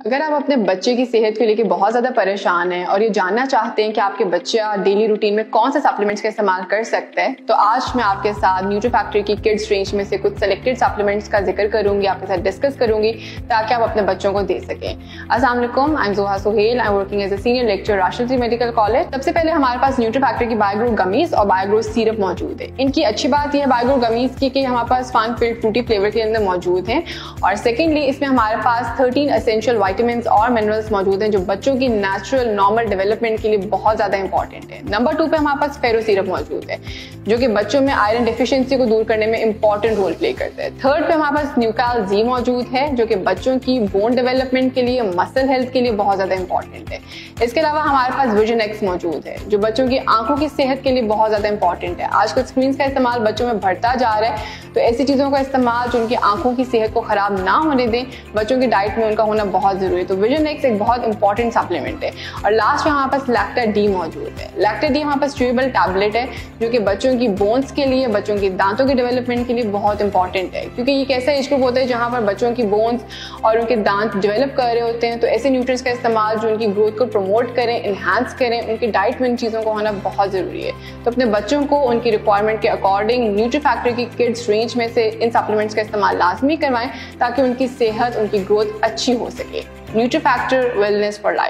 अगर आप अपने बच्चे की सेहत को लेकर बहुत ज़्यादा परेशान हैं और ये जानना चाहते हैं कि आपके बच्चा डेली रूटीन में कौन से सप्लीमेंट्स का इस्तेमाल कर सकते हैं तो आज मैं आपके साथ न्यूट्रो फैक्ट्री की किड्स रेंज में से कुछ सेलेक्टेड सप्लीमेंट्स का ज़िक्र करूँगी, आपके साथ डिस्कस करूँगी, ताकि आप अपने बच्चों को दे सकें। Aslam I am Zoha Suhail I working as a senior lecture राष्ट्रपति मेडिकल कॉलेज सबसे पहले हमारे पास न्यूट्रो फैक्ट्री की बायोग्रो गमीज और बायोग्रो सीरप मौजूद है। इनकी अच्छी बात यह है बायोग्रो गमीज की कि हमारे पास फन फिल्ड फ्रूटी फ्लेवर के अंदर मौजूद है। और सेकेंडली इसमें हमारे पास थर्टीन असेंशियल वाइटामिन और मिनरल्स मौजूद हैं जो बच्चों की नेचुरल नॉर्मल डेवलपमेंट के लिए बहुत ज़्यादा इंपॉर्टेंट है। नंबर टू पे हमारे पास फेरो सिरप मौजूद है, जो कि बच्चों में आयरन डिफिशियंसी को दूर करने में इंपॉर्टेंट रोल प्ले करता है। थर्ड पे हमारे पास न्यूकाल जी मौजूद है, जो कि बच्चों की बोन डेवलपमेंट के लिए मसल हेल्थ के लिए बहुत ज़्यादा इंपॉर्टेंट है। इसके अलावा हमारे पास विजन एक्स मौजूद है, जो बच्चों की आँखों की सेहत के लिए बहुत ज़्यादा इंपॉर्टेंट है। आजकल स्क्रीन का इस्तेमाल बच्चों में बढ़ता जा रहा है तो ऐसी चीज़ों का इस्तेमाल जो उनकी आँखों की सेहत को खराब ना होने दें, बच्चों की डाइट में उनका होना बहुत ज़रूरी है। तो विजन एक्स एक बहुत इंपॉर्टेंट सप्लीमेंट है। और लास्ट में हमारे पास लैक्टा डी मौजूद है। लैक्टा डी हमारे पास च्यूएबल टैबलेट है, जो कि बच्चों की बोन्स के लिए, बच्चों की दांतों के डेवलपमेंट के लिए बहुत इंपॉर्टेंट है। क्योंकि ये कैसा एज ग्रुप होता है, जहाँ पर बच्चों की बोन्स और उनके दांत डेवलप कर रहे होते हैं तो ऐसे न्यूट्रिएंट्स का इस्तेमाल जो उनकी ग्रोथ को प्रमोट करें इन्हांस करें, उनकी डाइट में इन चीज़ों को होना बहुत ज़रूरी है। तो अपने बच्चों को उनकी रिक्वायरमेंट के अकॉर्डिंग न्यूट्री फैक्ट्री की किड्स रेंज में से इन सप्लीमेंट्स का इस्तेमाल लाजमी करवाएँ, ताकि उनकी सेहत, उनकी ग्रोथ अच्छी हो सके। Nutri Factor wellness for life